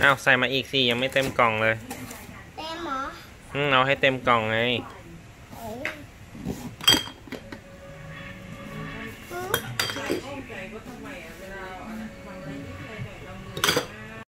เอาใส่มาอีกสิยังไม่เต็มกล่องเลย เต็มเหรอ อืมเอาให้เต็มกล่องไง